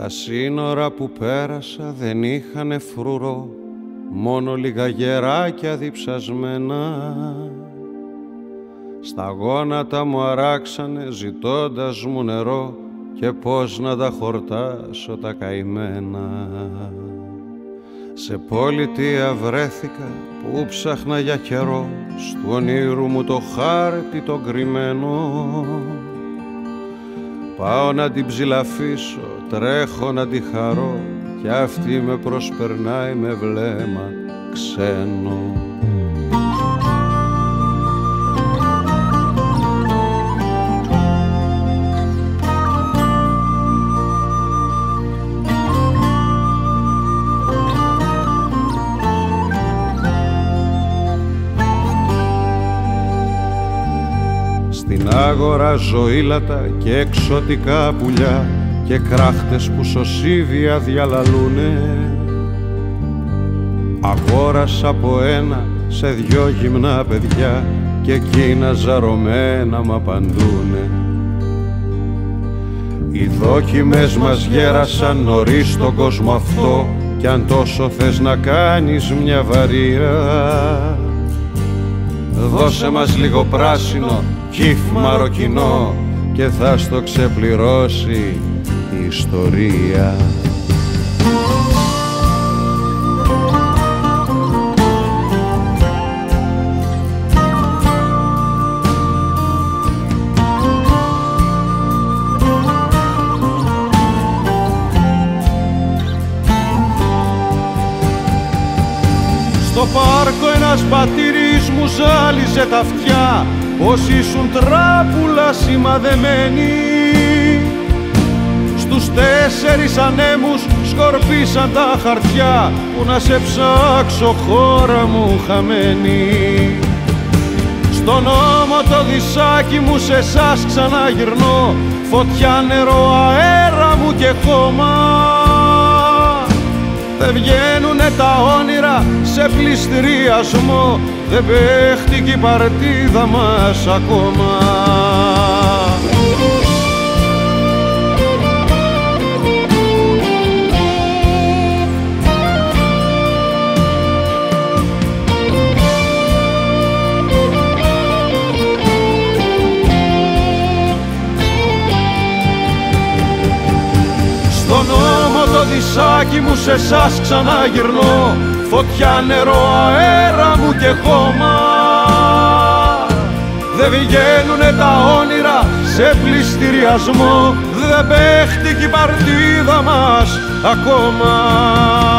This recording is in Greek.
Τα σύνορα που πέρασα δεν είχανε φρουρό μόνο λίγα γεράκια διψασμένα στα γόνατα μου αράξανε ζητώντας μου νερό και πώς να τα χορτάσω τα καημένα. Σε πολιτεία βρέθηκα που ψάχνα για καιρό στου ονείρου μου το χάρτη το κρυμμένο Πάω να την ψηλαφίσω, τρέχω να τη χαρώ κι αυτή με προσπερνάει με βλέμμα ξένο. Άγορα ζωήλατα και εξωτικά πουλιά και κράχτες που σωσίβια διαλαλούνε. Αγόρασα από ένα σε δυο γυμνά παιδιά και εκείνα ζαρωμένα μ' απαντούνε. Οι δόκιμες μας γέρασαν νωρίς στον κόσμο αυτό κι αν τόσο θες να κάνεις μια βαρύρα. Δώσε μας λίγο πράσινο κύφ μαροκινό και θα στο ξεπληρώσει η ιστορία. Στο πάρκο ένας πατήρης μου ζάλιζε τα αυτιά πως ήσουν τράπουλα σημαδεμένοι στους τέσσερις ανέμους σκορπίσαν τα χαρτιά που να σε ψάξω χώρα μου χαμένη. Στον ώμο το δισάκι μου σε εσάς ξαναγυρνώ φωτιά νερό αέρα μου και χώμα δεν βγαίνουνε τα όνειρα σε πληστηριασμό Δεν παίχτηκε η παρτίδα μας ακόμα το δισάκι μου σε σας ξαναγυρνώ. Φωτιά, νερό, αέρα μου και χώμα. Δεν βγαίνουνε τα όνειρα σε πληστηριασμό. Δεν παίχτηκε η παρτίδα μας ακόμα